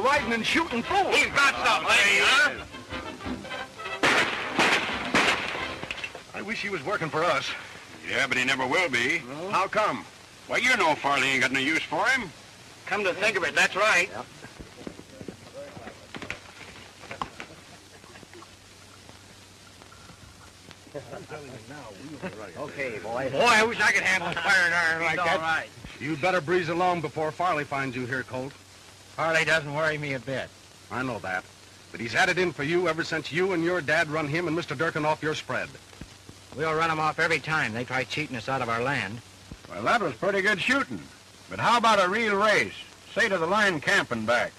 Say, that boy Colt is a riding and shooting fools. He's got something, lady, huh? I wish he was working for us. Yeah, but he never will be. How come? Well, you know Farley ain't got no use for him. Come to think of it, that's right. Okay, boy. Boy, I wish I could handle a firing iron like that. right. You'd better breeze along before Farley finds you here, Colt. Farley doesn't worry me a bit. I know that. But he's had it in for you ever since you and your dad run him and Mr. Durkin off your spread. We'll run 'em off every time they try cheating us out of our land. Well, that was pretty good shooting. But how about a real race? Say to the line camp and back.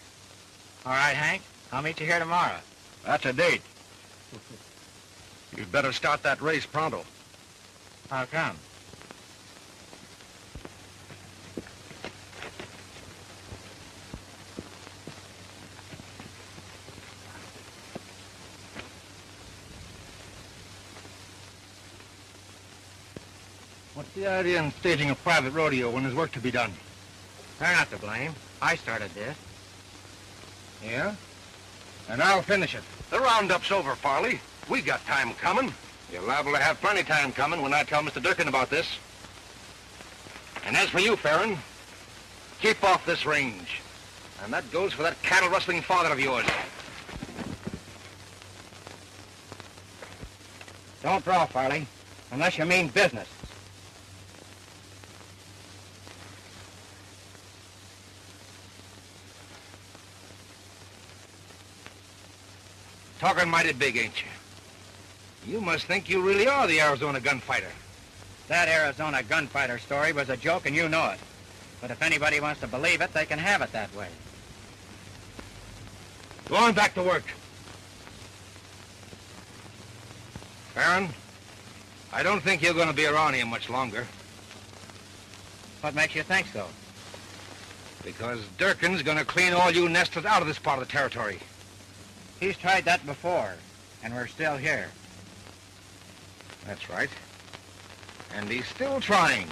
All right, Hank. I'll meet you here tomorrow. That's a date. You'd better start that race pronto. How come? The idea in staging a private rodeo when there's work to be done? They're not to blame. I started this. Yeah? And I'll finish it. The roundup's over, Farley. We got time coming. You're liable to have plenty time coming when I tell Mr. Durkin about this. And as for you, Farron, keep off this range. And that goes for that cattle-rustling father of yours. Don't draw, Farley, unless you mean business. Talking mighty big, ain't you? You must think you really are the Arizona gunfighter. That Arizona gunfighter story was a joke, and you know it. But if anybody wants to believe it, they can have it that way. Go on back to work. Farron, I don't think you're going to be around here much longer. What makes you think so? Because Durkin's going to clean all you nesters out of this part of the territory. He's tried that before, and we're still here. That's right. And he's still trying.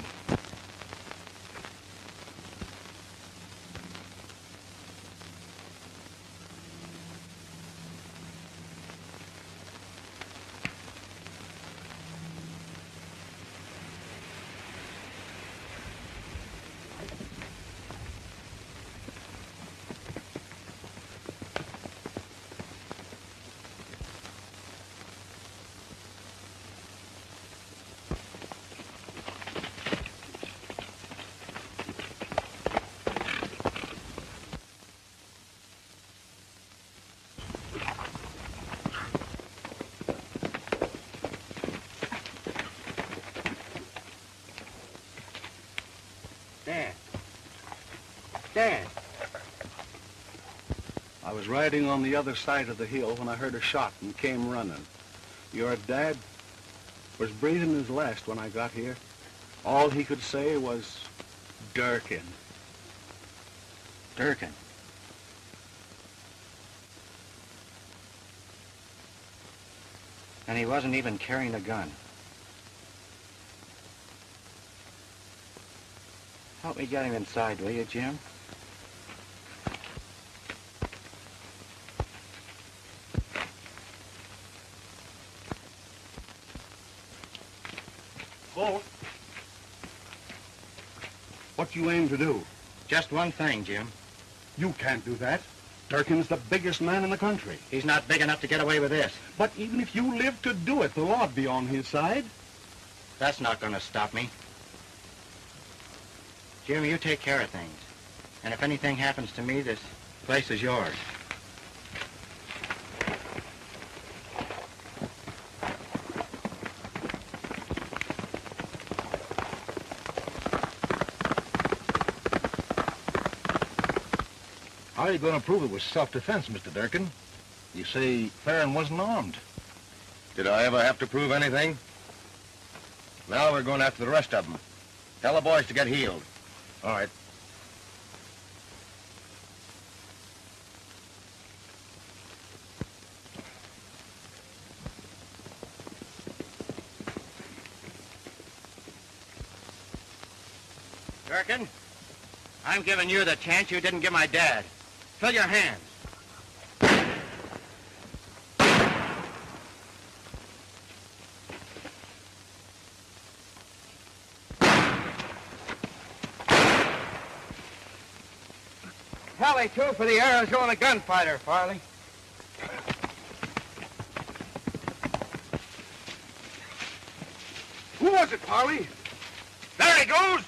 Dan. I was riding on the other side of the hill when I heard a shot and came running. Your dad was breathing his last when I got here. All he could say was, Durkin. Durkin. And he wasn't even carrying a gun. Help me get him inside, will you, Jim? Colt. What you aim to do? Just one thing, Jim. You can't do that. Durkin's the biggest man in the country. He's not big enough to get away with this. But even if you live to do it, the law'd be on his side. That's not going to stop me. Jim, you take care of things. And if anything happens to me, this place is yours. Are you going to prove it was self-defense, Mr. Durkin? You say Farron wasn't armed. Did I ever have to prove anything? Now we're going after the rest of them. Tell the boys to get healed. All right. Durkin, I'm giving you the chance you didn't give my dad. Fill your hands. Kelly, two for the Arizona gunfighter, Farley. Who was it, Farley? There he goes!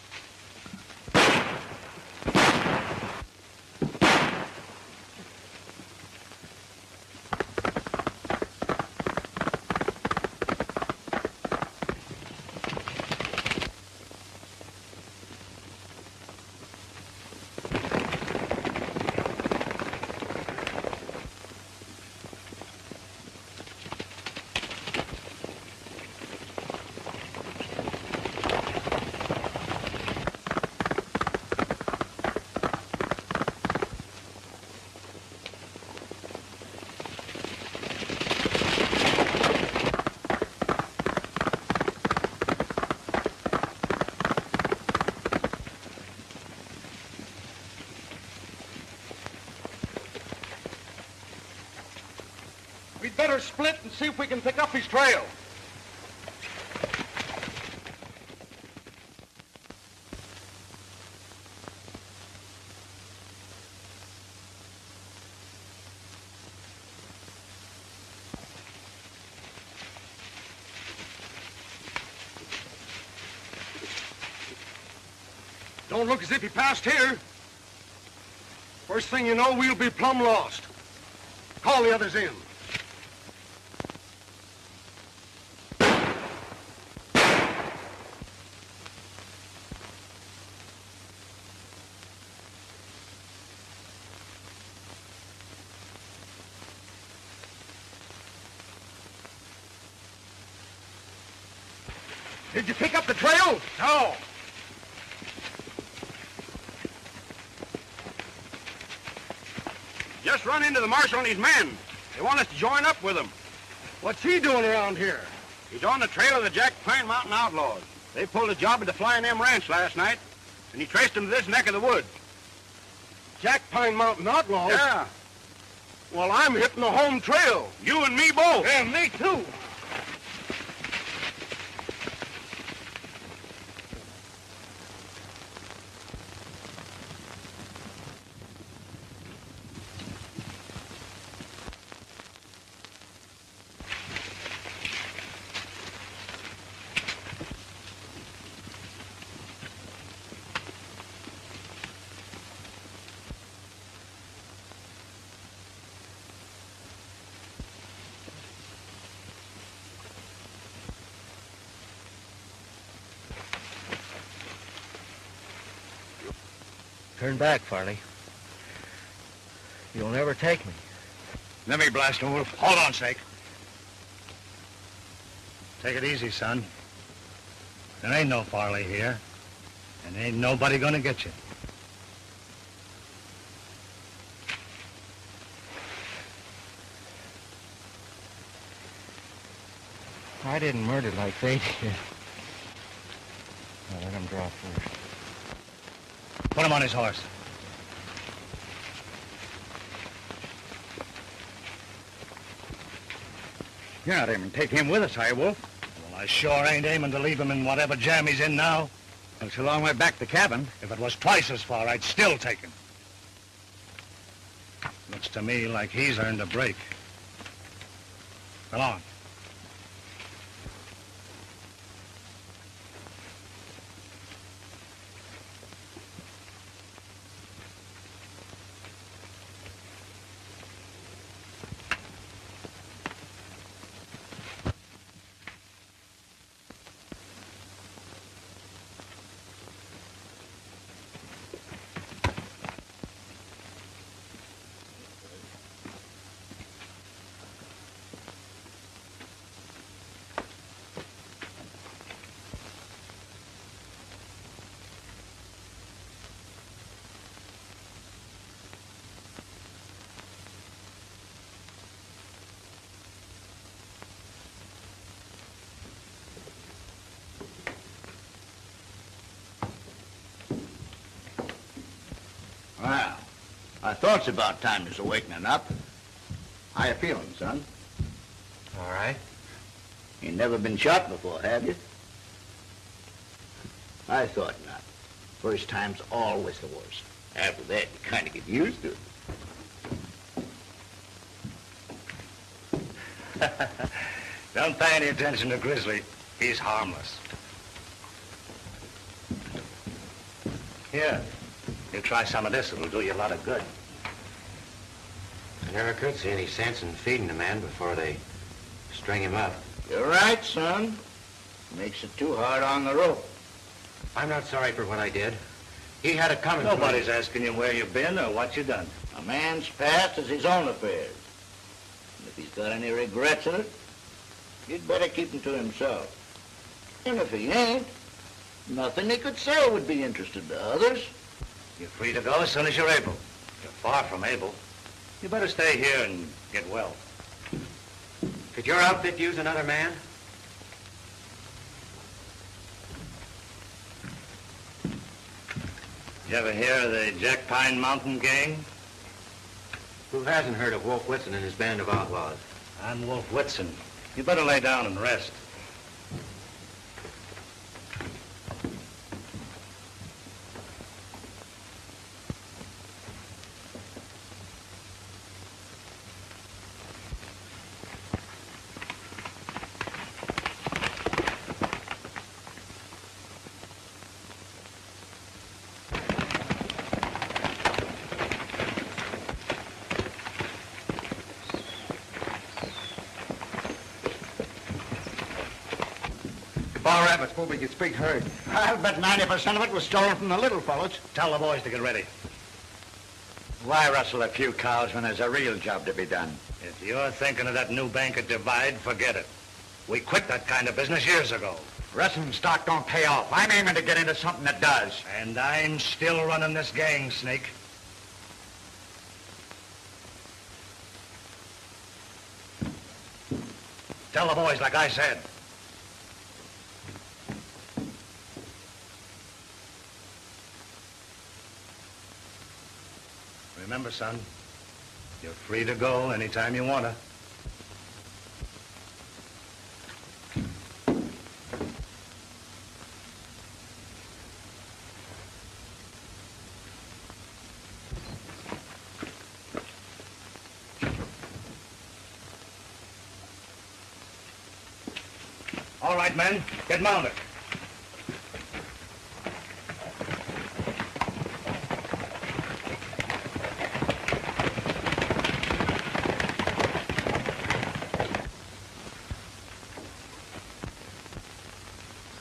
We'd better split and see if we can pick up his trail. Don't look as if he passed here. First thing you know, we'll be plumb lost. Call the others in. Did you pick up the trail? No! Just run into the marshal and his men. They want us to join up with them. What's he doing around here? He's on the trail of the Jack Pine Mountain Outlaws. They pulled a job at the Flying M Ranch last night, and he traced them to this neck of the woods. Jack Pine Mountain Outlaws? Yeah. Well, I'm hitting the home trail. You and me both. Yeah, me too. Turn back, Farley. You'll never take me. Let me blast him, Wolf. Hold on, Snake. Take it easy, son. There ain't no Farley here. And ain't nobody gonna get you. I didn't murder like they did. Now, let him draw first. Put him on his horse. You're not aiming to take him with us, are you, Wolf? Well, I sure ain't aiming to leave him in whatever jam he's in now. Well, it's a long way back to the cabin. If it was twice as far, I'd still take him. Looks to me like he's earned a break. Come on. I thought it's about time you was awakening up. How you feeling, son? All right. You never been shot before, have you? I thought not. First time's always the worst. After that, you kind of get used to it. Don't pay any attention to Grizzly. He's harmless. Here, you try some of this. It'll do you a lot of good. I never could see any sense in feeding a man before they string him up. You're right, son. Makes it too hard on the rope. I'm not sorry for what I did. He had it coming. Nobody's asking you where you've been or what you've done. A man's past is his own affairs. And if he's got any regrets in it, he'd better keep them to himself. And if he ain't, nothing he could say would be interested to others. You're free to go as soon as you're able. You're far from able. You better stay here and get well. Could your outfit use another man? You ever hear of the Jack Pine Mountain Gang? Who hasn't heard of Wolf Whitson and his band of outlaws? I'm Wolf Whitson. You better lay down and rest. Bar rabbits moving his big herd. I'll bet 90% of it was stolen from the little fellows. Tell the boys to get ready. Why rustle a few cows when there's a real job to be done? If you're thinking of that new bank at Divide, forget it. We quit that kind of business years ago. Wrestling stock don't pay off. I'm aiming to get into something that does. And I'm still running this gang, Snake. Tell the boys like I said. Son, you're free to go anytime you want to. All right, men, get mounted.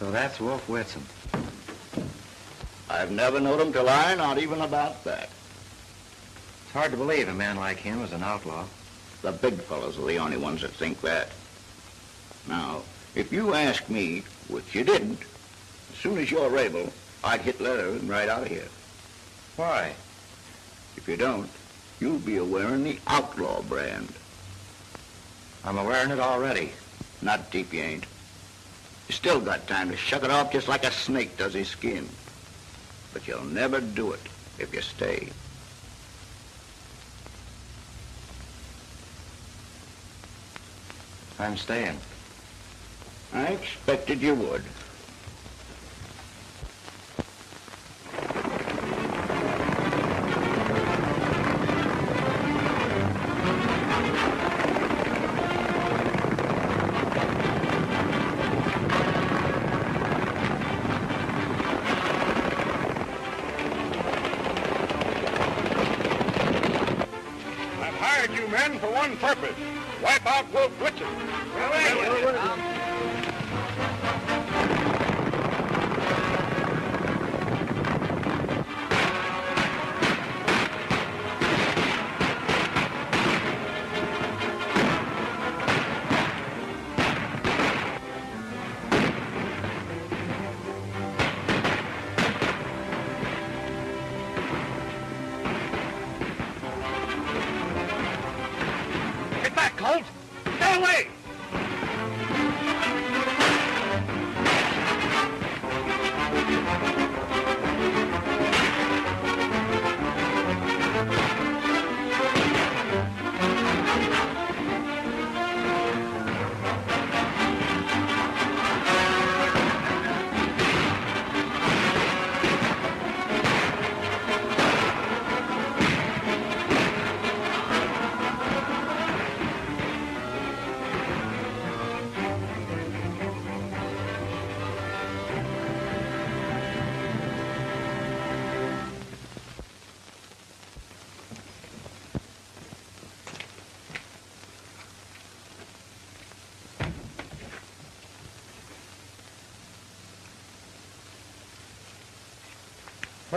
So that's Wolf Whitson. I've never known him to lie, not even about that. It's hard to believe a man like him was an outlaw. The big fellows are the only ones that think that. Now, if you ask me, which you didn't, as soon as you're able, I'd hit leather and right out of here. Why? If you don't, you'll be wearing the outlaw brand. I'm wearing it already. Not deep, you ain't. You still got time to shuck it off just like a snake does his skin. But you'll never do it if you stay. I'm staying. I expected you would.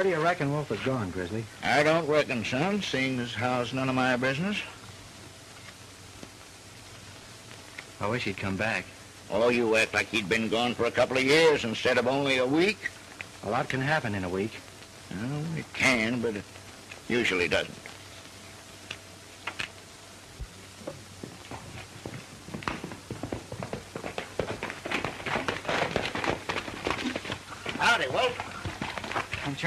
Where do you reckon Wolf is gone, Grizzly? I don't reckon, son, seeing as how it's none of my business. I wish he'd come back. Oh, you act like he'd been gone for a couple of years instead of only a week. A lot can happen in a week. Well, it can, but it usually doesn't. Howdy,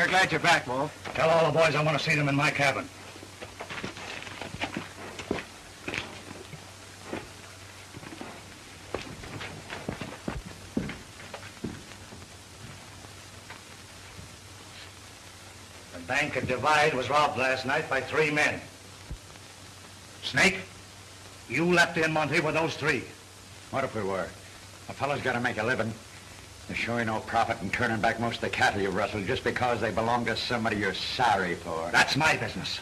I'm glad you're back, Wolf. Tell all the boys I want to see them in my cabin. The bank at Divide was robbed last night by three men. Snake, you left in Monty with those three. What if we were? A fellow's got to make a living. There's sure no profit in turning back most of the cattle you rustled just because they belong to somebody you're sorry for. That's my business.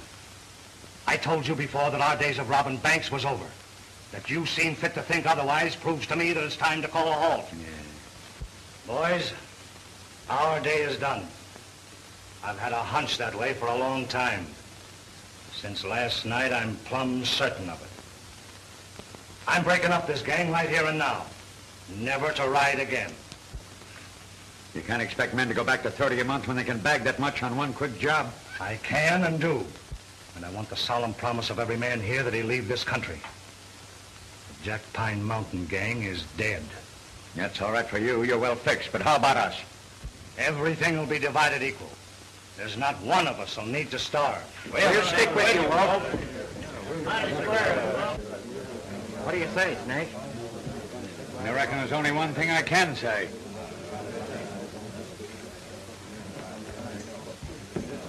I told you before that our days of robbing banks was over. That you seem fit to think otherwise proves to me that it's time to call a halt. Yeah. Boys, our day is done. I've had a hunch that way for a long time. Since last night, I'm plumb certain of it. I'm breaking up this gang right here and now. Never to ride again. You can't expect men to go back to 30 a month when they can bag that much on one quick job. I can and do. And I want the solemn promise of every man here that he leave this country. The Jack Pine Mountain gang is dead. That's all right for you. You're well fixed. But how about us? Everything will be divided equal. There's not one of us will need to starve. We'll stick with you, Wolf. What do you say, Snake? I reckon there's only one thing I can say.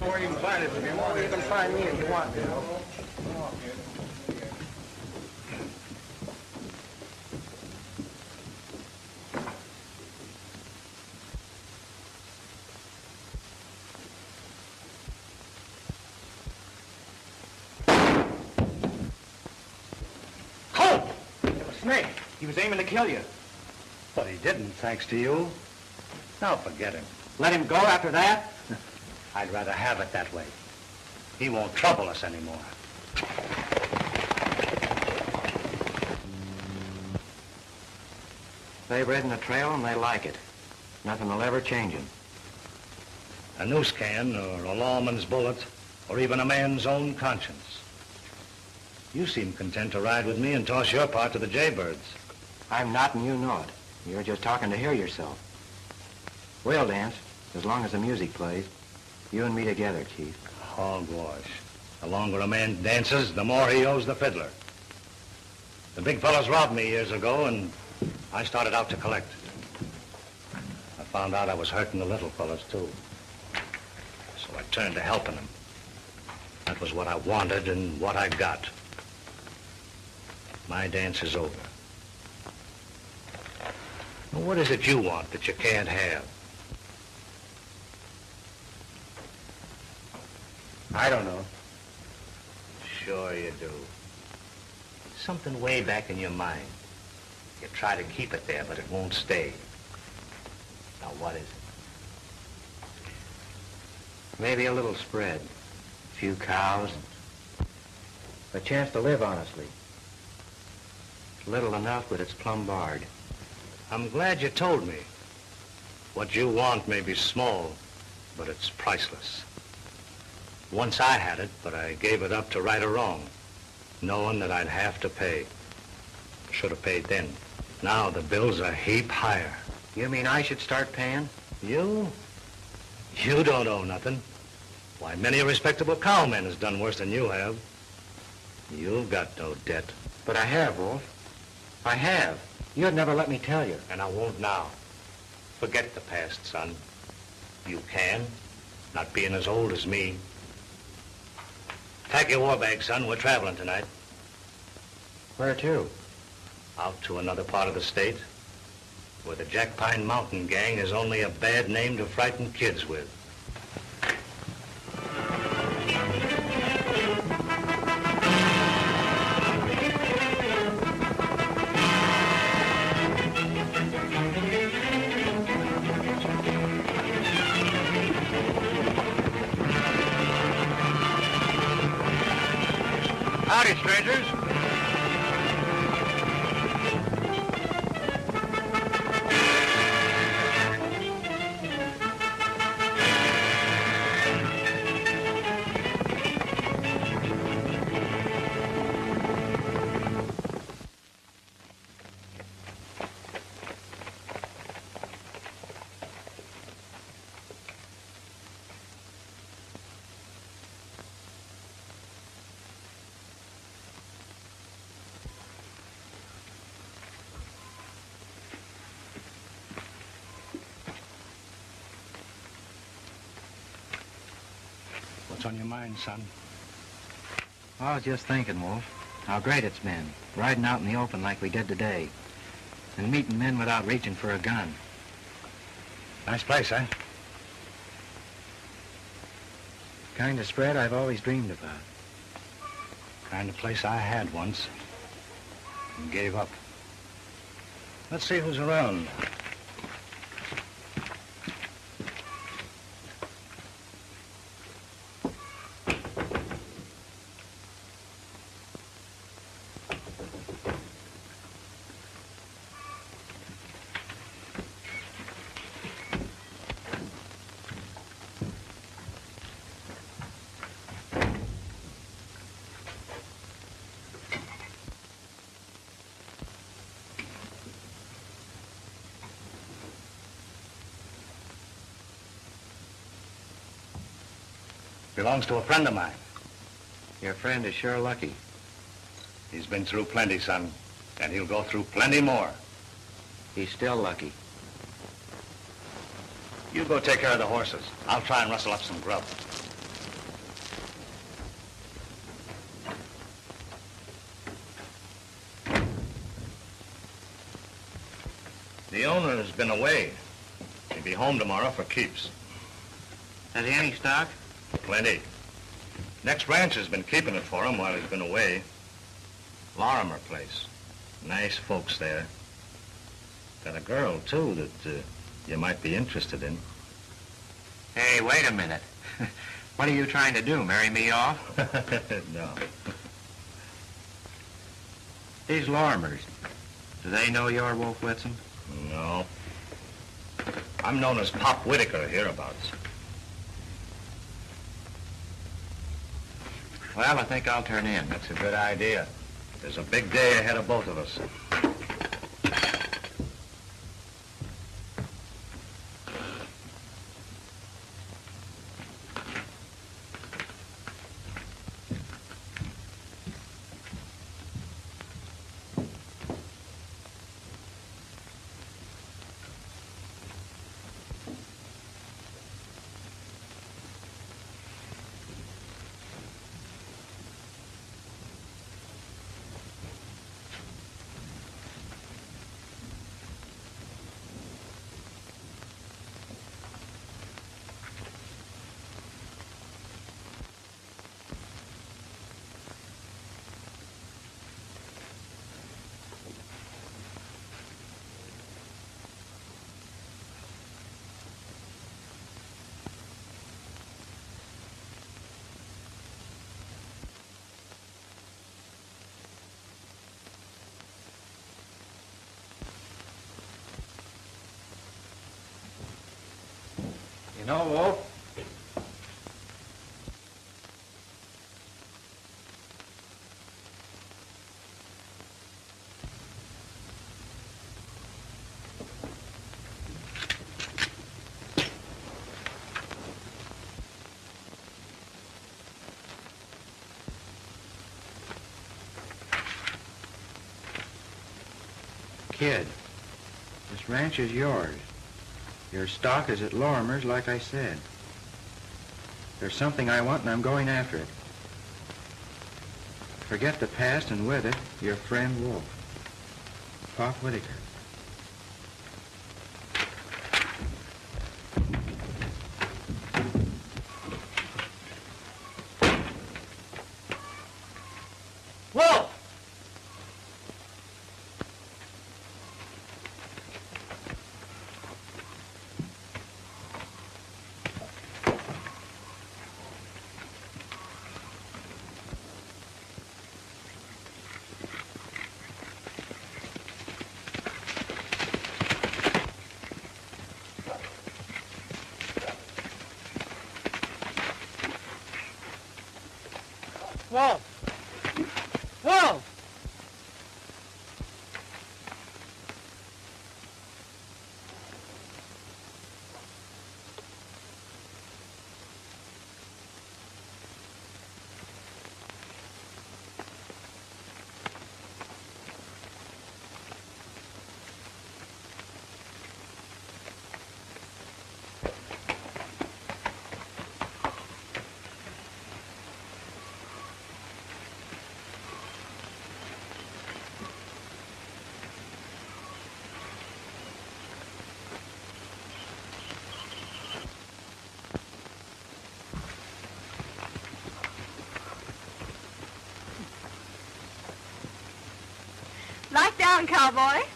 Or you can find it if you want. You can find me if you want to. Colt! It was Snake. He was aiming to kill you. But he didn't, thanks to you. Now forget him. Let him go after that? I'd rather have it that way. He won't trouble us anymore. They've ridden the trail and they like it. Nothing will ever change him. A noose can, or a lawman's bullet, or even a man's own conscience. You seem content to ride with me and toss your part to the jaybirds. I'm not and you know it. You're just talking to hear yourself. We'll dance, as long as the music plays. You and me together, Chief. Hogwash. The longer a man dances, the more he owes the fiddler. The big fellas robbed me years ago, and I started out to collect. I found out I was hurting the little fellas, too. So I turned to helping them. That was what I wanted and what I got. My dance is over. Now, what is it you want that you can't have? I don't know. Sure you do. Something way back in your mind. You try to keep it there, but it won't stay. Now, what is it? Maybe a little spread. A few cows. A chance to live honestly. Little enough, but it's plumb barred. I'm glad you told me. What you want may be small, but it's priceless. Once I had it, but I gave it up to right or wrong, knowing that I'd have to pay. Should have paid then. Now the bills are a heap higher. You mean I should start paying? You? You don't owe nothing. Why, many a respectable cowman has done worse than you have. You've got no debt, But I have, Wolf. I have. You'd never let me tell you. and I won't now. Forget the past, son. You can, not being as old as me. Pack your war bag, son. We're traveling tonight. Where to? Out to another part of the state, where the Jack Pine Mountain Gang is only a bad name to frighten kids with. Was just thinking, Wolf, how great it's been, riding out in the open like we did today, and meeting men without reaching for a gun. Nice place, eh? Kind of spread I've always dreamed about. Kind of place I had once and gave up. Let's see who's around. Belongs to a friend of mine. Your friend is sure lucky. He's been through plenty, son, and he'll go through plenty more. He's still lucky. You go take care of the horses. I'll try and rustle up some grub. The owner has been away. He'll be home tomorrow for keeps. Has he any stock? Plenty. Next ranch has been keeping it for him while he's been away. Lorimer place. Nice folks there. Got a girl, too, that uh, you might be interested in. Hey, wait a minute. what are you trying to do, marry me off? no. These Lorimers, do they know you're Wolf Whitson? No. I'm known as Pop Whitaker hereabouts. Well, I think I'll turn in. That's a good idea. There's a big day ahead of both of us. You know, Wolf, Kid, this ranch is yours. Your stock is at Lorimer's, like I said. There's something I want, and I'm going after it. Forget the past, and with it, your friend Wolf. Pop Whitaker. Wolf! On, cowboy.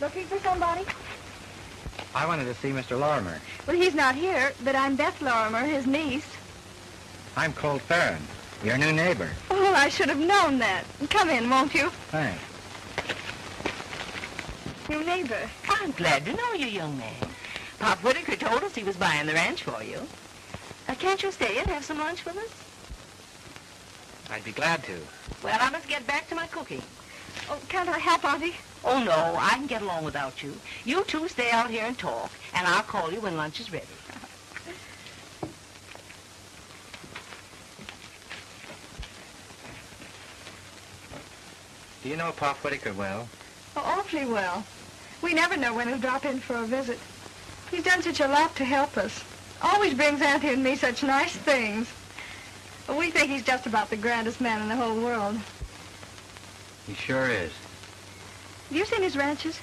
Looking for somebody? I wanted to see Mr. Lorimer. Well, he's not here, but I'm Beth Lorimer, his niece. I'm Colt Farron, your new neighbor. Oh, I should have known that. Come in, won't you? Thanks. New neighbor. I'm glad to know you, young man. Pop Whitaker told us he was buying the ranch for you. Uh, can't you stay and have some lunch with us? I'd be glad to. Well, I must get back to my cooking. Oh, can't I help, Auntie? Oh, no, I can get along without you. You two stay out here and talk, and I'll call you when lunch is ready. Do you know Pop Whitaker well? Oh, awfully well. We never know when he'll drop in for a visit. He's done such a lot to help us. Always brings Auntie and me such nice things. We think he's just about the grandest man in the whole world. He sure is. Have you seen his ranches?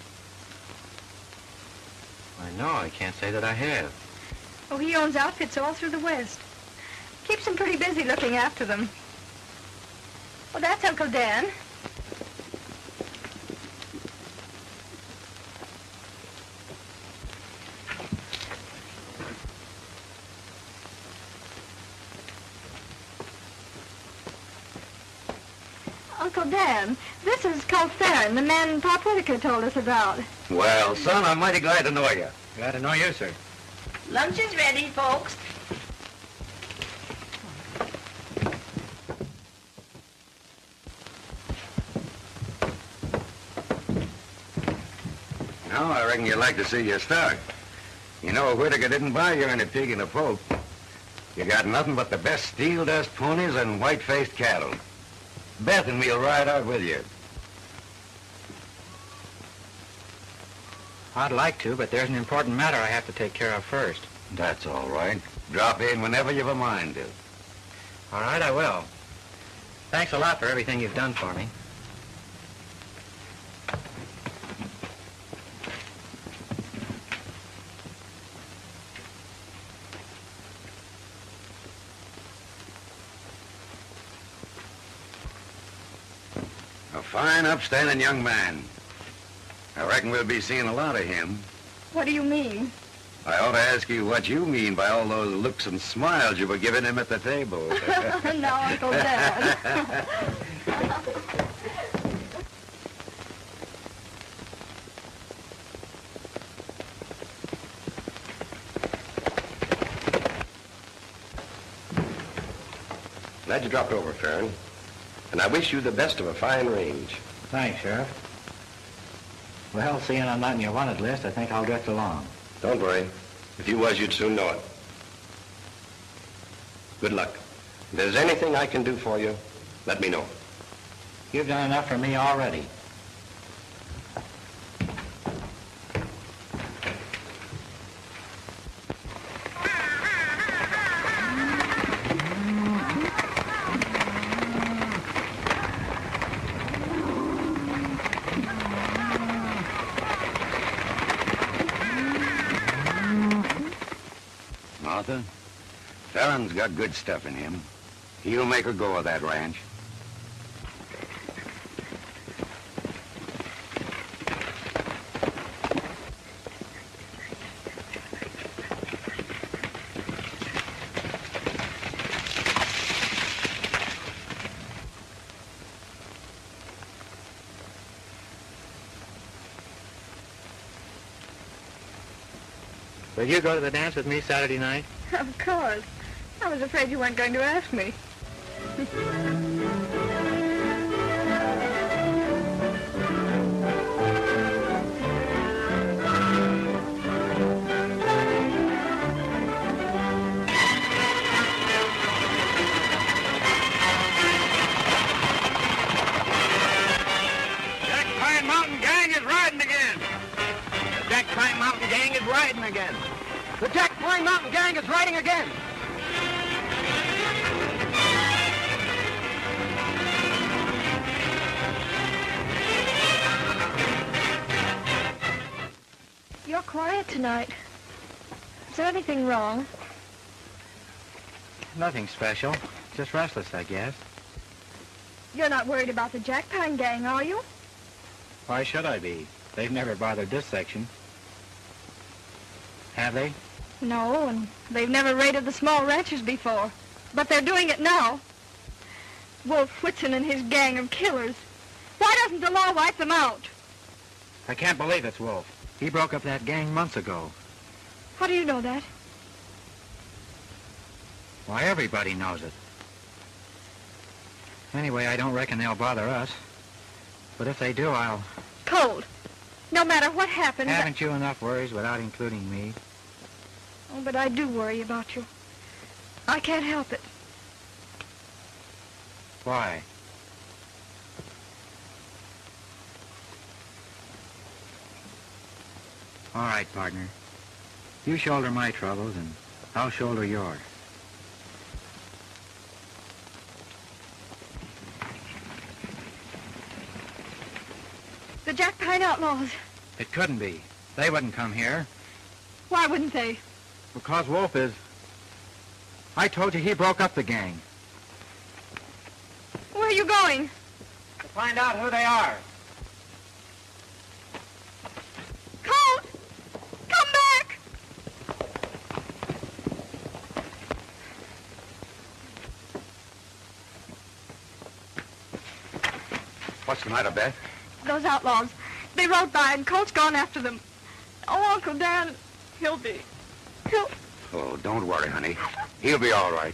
I know, I can't say that I have. Oh, he owns outfits all through the West. Keeps him pretty busy looking after them. Well, that's Uncle Dan. Uncle Dan, this is Colt the man Pop Whitaker told us about. Well, son, I'm mighty glad to know you. Glad to know you, sir. Lunch is ready, folks. Now, I reckon you'd like to see your stock. You know, Whitaker didn't buy you any pig in a poke. You got nothing but the best steel dust ponies and white-faced cattle. Beth and me'll ride out with you. I'd like to, but there's an important matter I have to take care of first. That's all right. Drop in whenever you've a mind to. All right, I will. Thanks a lot for everything you've done for me. A fine, upstanding young man. I reckon we'll be seeing a lot of him. What do you mean? I ought to ask you what you mean by all those looks and smiles you were giving him at the table. no, Uncle Dan. Glad you dropped over, Farley. And I wish you the best of a fine range. Thanks, Sheriff. Well, seeing I'm not in your wanted list, I think I'll drift along. Don't worry. If you was, you'd soon know it. Good luck. If there's anything I can do for you, let me know. You've done enough for me already. Got good stuff in him. He'll make a go of that ranch. Will you go to the dance with me Saturday night? of course. I was afraid you weren't going to ask me. The Jack Pine Mountain Gang is riding again. The Jack Pine Mountain Gang is riding again. The Jack Pine Mountain Gang is riding again. Quiet tonight. Is there anything wrong? Nothing special. Just restless, I guess. You're not worried about the Jack Pine gang, are you? Why should I be? They've never bothered this section. Have they? No, and they've never raided the small ranches before. But they're doing it now. Wolf Whitson and his gang of killers. Why doesn't the law wipe them out? I can't believe it's Wolf. He broke up that gang months ago. How do you know that? Why, everybody knows it. Anyway, I don't reckon they'll bother us. But if they do, I'll... Colt. No matter what happens... Haven't you enough worries without including me? Oh, but I do worry about you. I can't help it. Why? All right, partner. You shoulder my troubles, and I'll shoulder yours. The Jack Pine outlaws. It couldn't be. They wouldn't come here. Why wouldn't they? Because Wolf is... I told you he broke up the gang. Where are you going? To find out who they are. Colt! Come back! What's the matter, Beth? Those outlaws. They rode by and Colt's gone after them. Oh, Uncle Dan, he'll be... He'll... Oh, don't worry, honey. He'll be all right.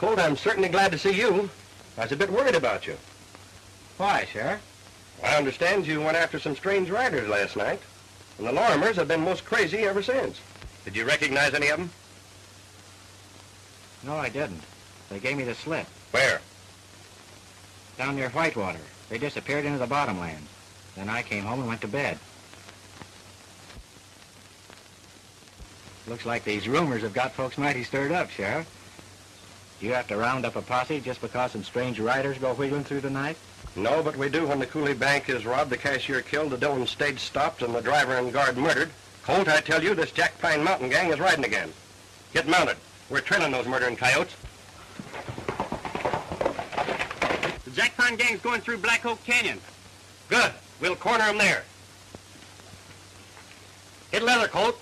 Colt, I'm certainly glad to see you. I was a bit worried about you. Why, Sheriff? I understand you went after some strange riders last night, and the Lorimers have been most crazy ever since. Did you recognize any of them? No, I didn't. They gave me the slip. Where? Down near Whitewater. They disappeared into the bottomlands. Then I came home and went to bed. Looks like these rumors have got folks mighty stirred up, Sheriff. Do you have to round up a posse just because some strange riders go wheeling through the night? No, but we do when the Cooley Bank is robbed, the cashier killed, the Dillon stage stopped, and the driver and guard murdered. Colt, I tell you, this Jack Pine Mountain gang is riding again. Get mounted. We're trailing those murdering coyotes. The Jack Pine gang's going through Black Oak Canyon. Good. We'll corner them there. Hit leather, Colt.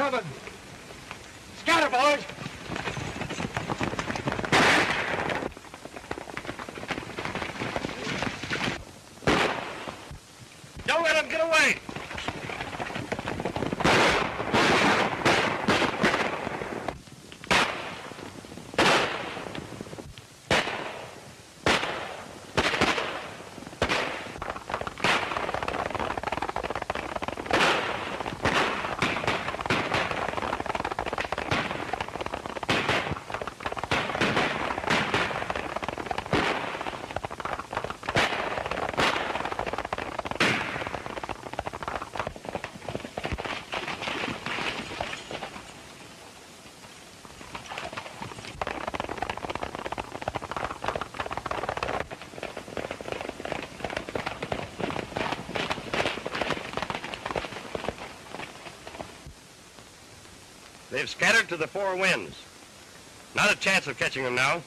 Coming. Scatter, boys. Don't let him get away. They've scattered to the four winds. Not a chance of catching them now.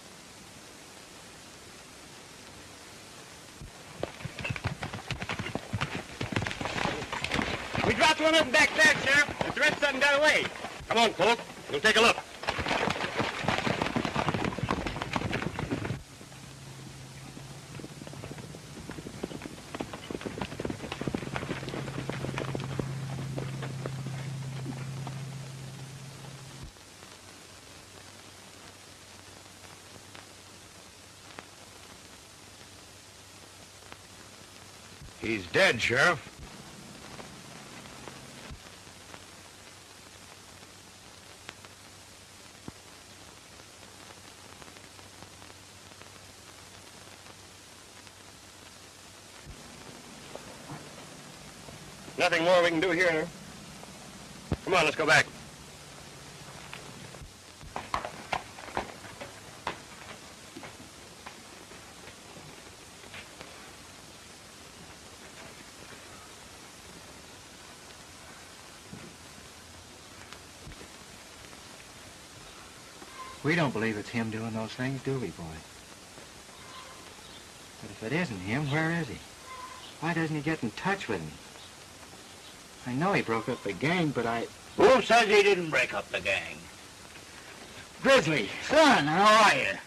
We dropped one of them back there, Sheriff. The rest of them got away. Come on, Colt. We'll take a look. He's dead, Sheriff. Nothing more we can do here. Come on, let's go back. We don't believe it's him doing those things, do we, boy? But if it isn't him, where is he? Why doesn't he get in touch with me? I know he broke up the gang, but I... Who says he didn't break up the gang? Grizzly! Son, how are you?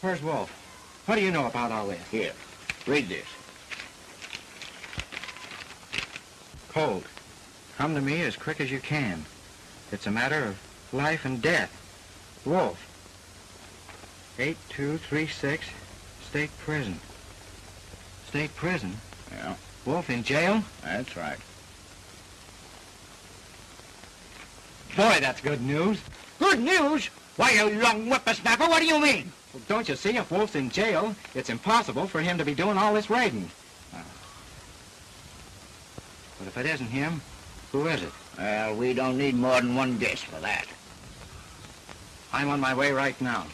Where's Wolf? What do you know about all this? Here, read this. Colt. Come to me as quick as you can. It's a matter of life and death. Wolf. 8236, State Prison. State Prison? Yeah, Wolf in jail? that's right. Boy, that's good news. Good news? Why, you young whippersnapper, what do you mean? Well, don't you see, if Wolf's in jail, it's impossible for him to be doing all this raiding. Ah. But if it isn't him, who is it? Well, we don't need more than one guess for that. I'm on my way right now.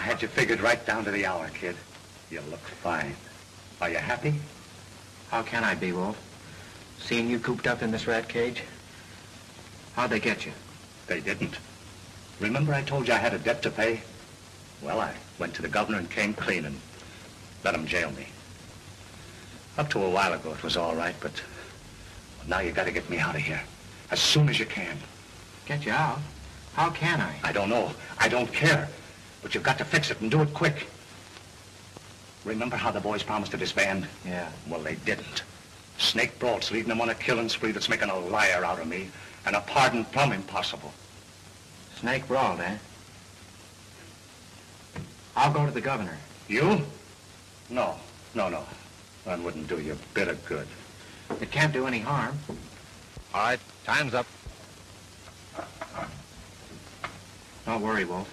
I had you figured right down to the hour, kid. You look fine. Are you happy? How can I be, Wolf? Seeing you cooped up in this rat cage? How'd they get you? They didn't. Remember I told you I had a debt to pay? Well, I went to the governor and came clean and let him jail me. Up to a while ago, it was all right, but now you got to get me out of here as soon as you can. Get you out? How can I? I don't know. I don't care. But you've got to fix it and do it quick. Remember how the boys promised to disband? Yeah. Well, they didn't. Snake Brault's leading them on a killing spree that's making a liar out of me and a pardon plumb impossible. Snake Brault, eh? I'll go to the governor. You? No, no, no. That wouldn't do you a bit of good. It can't do any harm. All right, time's up. Don't worry, Wolf.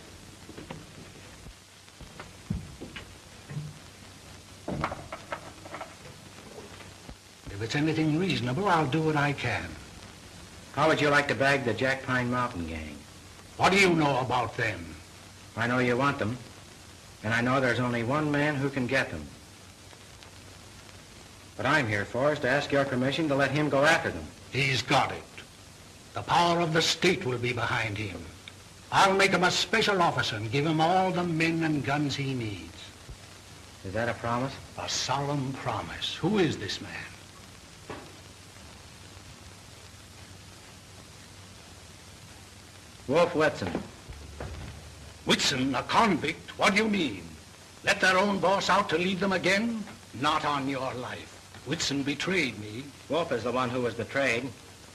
If it's anything reasonable, I'll do what I can. How would you like to bag the Jack Pine Mountain gang? What do you know about them? I know you want them, and I know there's only one man who can get them. What I'm here for is to ask your permission to let him go after them. He's got it. The power of the state will be behind him. I'll make him a special officer and give him all the men and guns he needs. Is that a promise? A solemn promise. Who is this man? Wolf Whitson. Whitson, a convict? What do you mean? Let their own boss out to lead them again? Not on your life. Whitson betrayed me. Wolf is the one who was betrayed.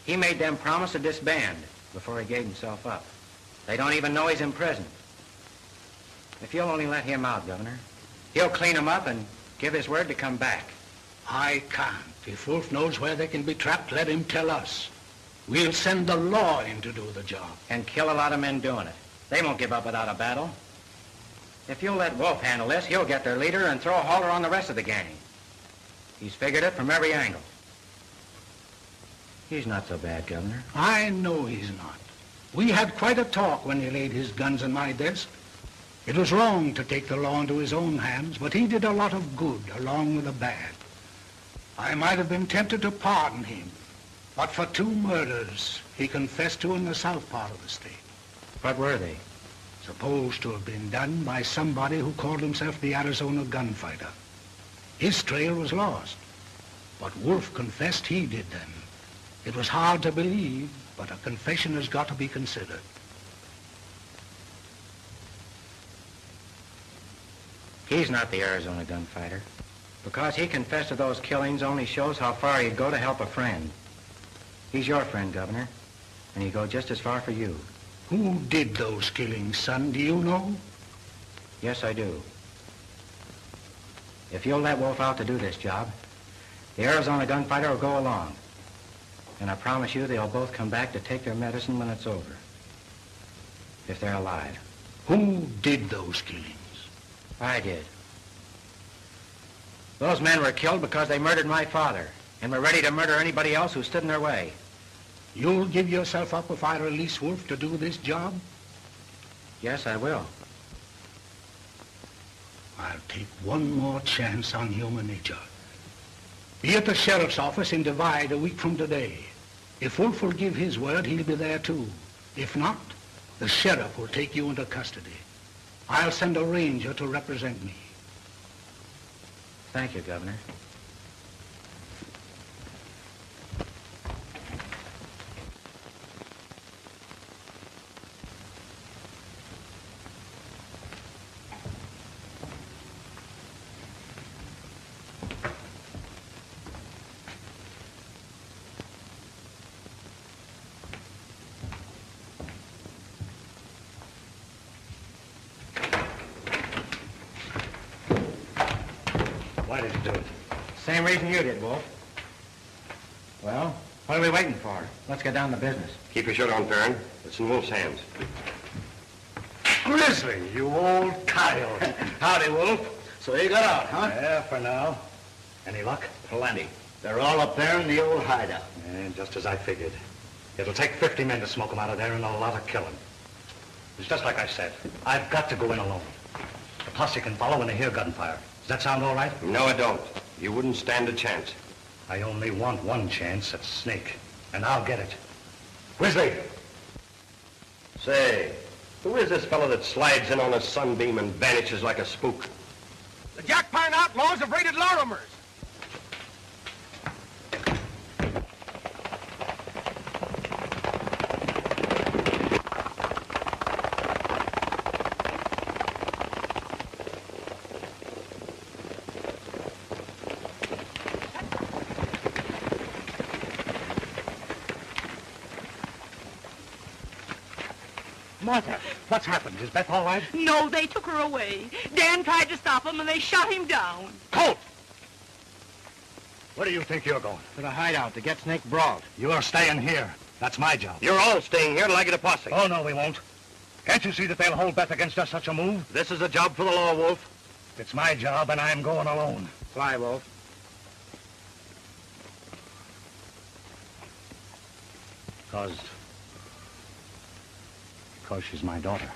He made them promise to disband before he gave himself up. They don't even know he's in prison. If you'll only let him out, Governor, he'll clean 'em up and give his word to come back. I can't. If Wolf knows where they can be trapped, let him tell us. We'll send the law in to do the job. And kill a lot of men doing it. They won't give up without a battle. If you'll let Wolf handle this, he'll get their leader and throw a halter on the rest of the gang. He's figured it from every angle. He's not so bad, Governor. I know he's not. We had quite a talk when he laid his guns on my desk. It was wrong to take the law into his own hands, but he did a lot of good along with the bad. I might have been tempted to pardon him, but for two murders he confessed to in the south part of the state. What were they? Supposed to have been done by somebody who called himself the Arizona gunfighter. His trail was lost, but Wolf confessed he did them. It was hard to believe, but a confession has got to be considered. He's not the Arizona gunfighter. Because he confessed to those killings only shows how far he'd go to help a friend. He's your friend, Governor, and he'd go just as far for you. Who did those killings, son? Do you know? Yes, I do. If you'll let Wolf out to do this job, the Arizona gunfighter will go along. And I promise you they'll both come back to take their medicine when it's over. If they're alive. Who did those killings? I did. Those men were killed because they murdered my father and were ready to murder anybody else who stood in their way. You'll give yourself up if I release Wolf to do this job? Yes, I will. I'll take one more chance on human nature. Be at the sheriff's office in Divide a week from today. If Wolf will give his word, he'll be there too. If not, the sheriff will take you into custody. I'll send a ranger to represent me. Thank you, Governor. Why did you do it? Same reason you did, Wolf. Well, what are we waiting for? Let's get down to business. Keep your shirt on, Perrin. It's in Wolf's hands. Grizzly, you old coyote. Howdy, Wolf. So you got out, huh? Yeah, for now. Any luck? Plenty. They're all up there in the old hideout. And just as I figured. It'll take 50 men to smoke them out of there and a lot of killing. It's just like I said. I've got to go in alone. The posse can follow when they hear gunfire. Does that sound all right? No, I don't. You wouldn't stand a chance. I only want one chance at Snake, and I'll get it. Grizzly! Say, who is this fellow that slides in on a sunbeam and vanishes like a spook? The Jack Pine Outlaws have raided Lorimer's. Is Beth all right? No, they took her away. Dan tried to stop him, and they shot him down. Colt! Where do you think you're going? To the hideout to get Snake Brault. You're staying here. That's my job. You're all staying here till I get a posse. Oh, no, we won't. Can't you see that they'll hold Beth against us such a move? This is a job for the law, Wolf. It's my job, and I'm going alone. Fly, Wolf. Because Because she's my daughter.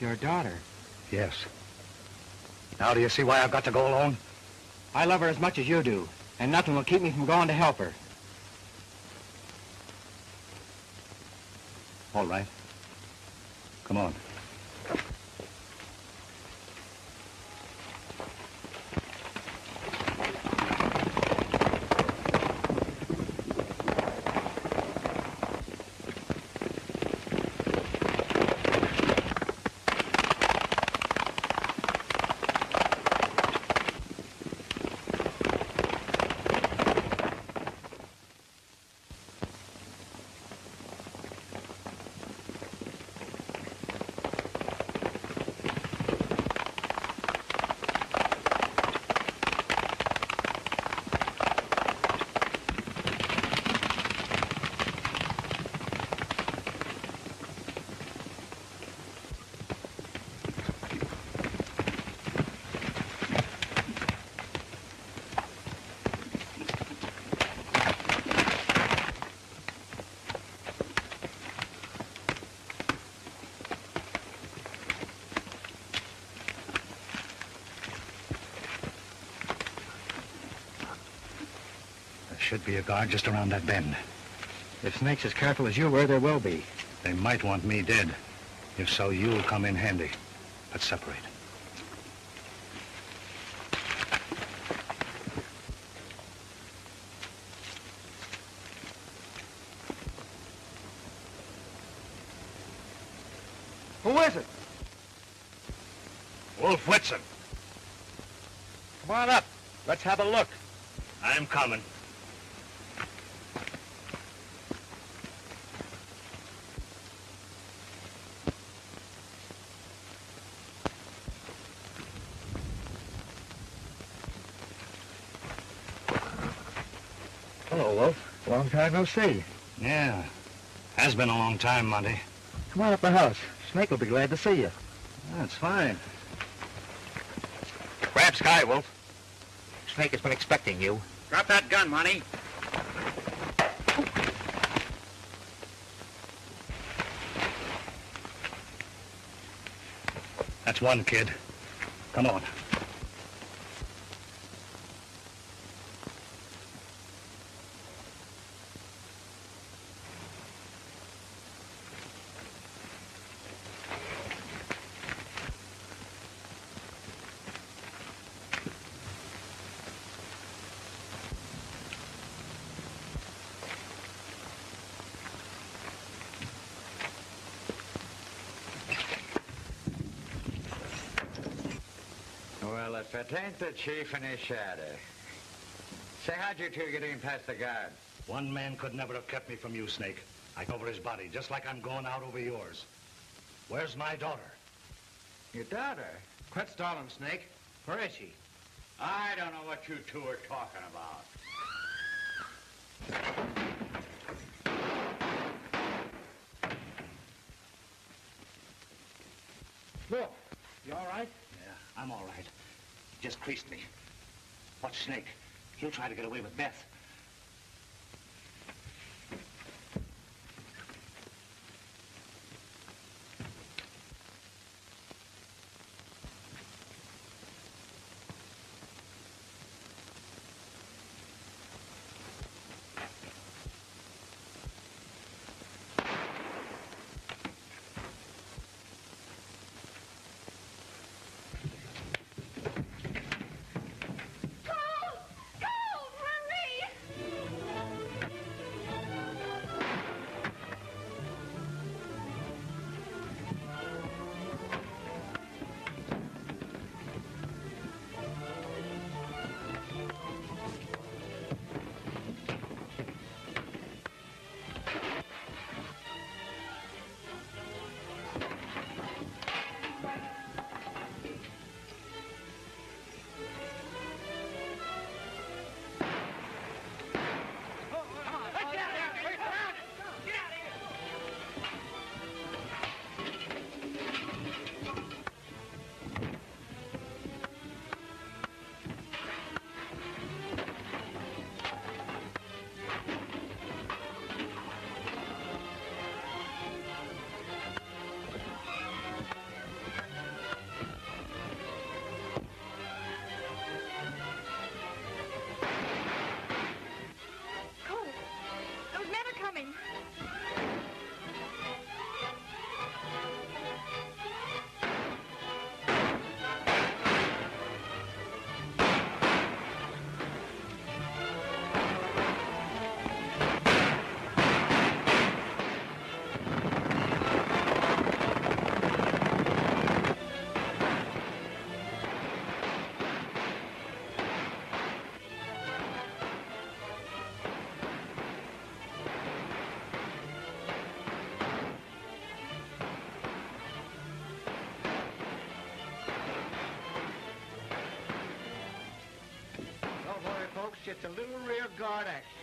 Your daughter. Yes. Now do you see why I've got to go alone? I love her as much as you do, and nothing will keep me from going to help her. All right. Come on. There should be a guard just around that bend. If Snake's as careful as you were, there will be. They might want me dead. If so, you'll come in handy. Let's separate. Who is it? Wolf Whitson. Come on up. Let's have a look. I'm coming. Hello, Wolf. Long time no see. Yeah. Has been a long time, Monty. Come on up the house. Snake will be glad to see you. That's fine. Grab Sky, Wolf. Snake has been expecting you. Drop that gun, Monty. That's one kid. Come on. Well, if ain't the chief and his shadow. Say, how'd you two get in past the guard? One man could never have kept me from you, Snake. I go over his body, just like I'm going out over yours. Where's my daughter? Your daughter? Quit stalling, Snake. Where is she? I don't know what you two are talking about. Look, you all right? Yeah, I'm all right. Just creased me. Watch Snake. He'll try to get away with Beth. Just a little rear guard action.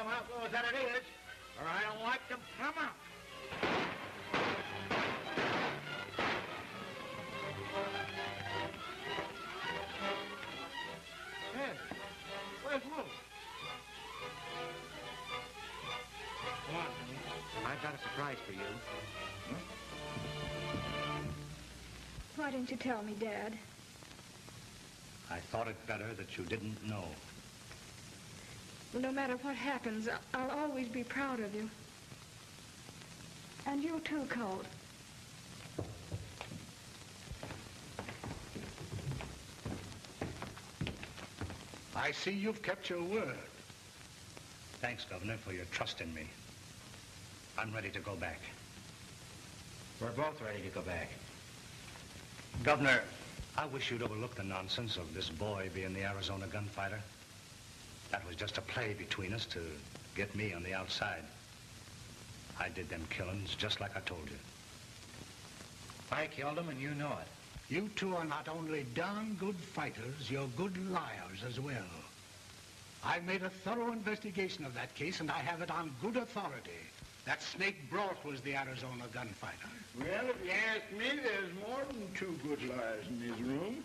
Them outlaws that it is, or I don't like them come out. Hey, where's Wolf? Come on. I've got a surprise for you. Why didn't you tell me, Dad? I thought it better that you didn't know. No matter what happens, I'll always be proud of you. And you too, Colt. I see you've kept your word. Thanks, Governor, for your trust in me. I'm ready to go back. We're both ready to go back. Governor, I wish you'd overlook the nonsense of this boy being the Arizona gunfighter. That was just a play between us to get me on the outside. I did them killings just like I told you. I killed them and you know it. You two are not only darn good fighters, you're good liars as well. I made a thorough investigation of that case, and I have it on good authority. That Snake Brock was the Arizona gunfighter. Well, if you ask me, there's more than two good liars in this room.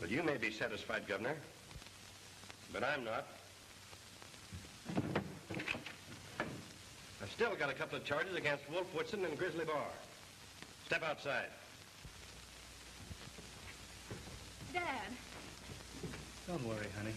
Well, you may be satisfied, Governor, but I'm not. I've still got a couple of charges against Wolf Whitson and Grizzly Bar. Step outside. Dad, Don't worry, honey.